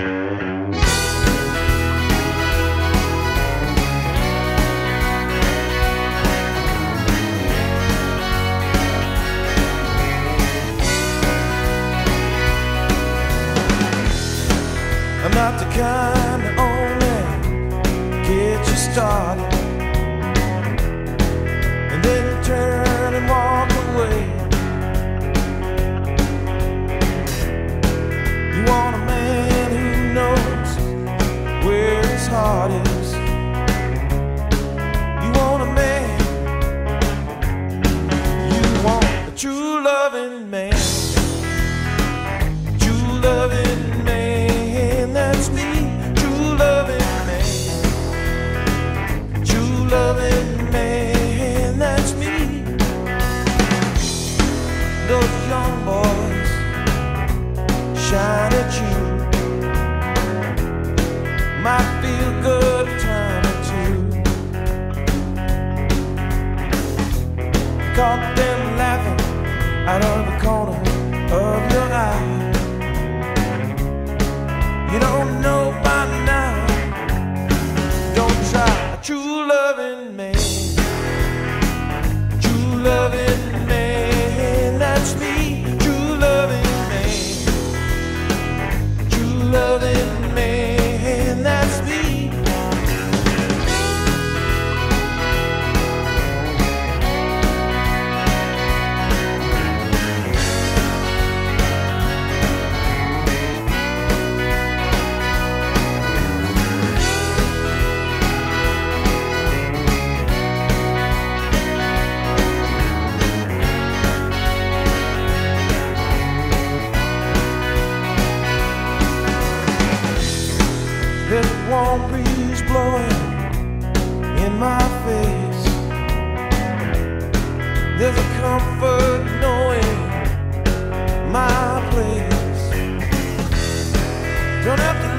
I'm not the kind loving man. True loving man, that's me. True loving man. True loving man, that's me. Those young boys shine at you. Might feel good time or two. Caught them laughing out of the corner of your eye. You don't know by now. Don't try a true loving man. cold breeze blowing in my face. There's a comfort knowing my place. Don't have to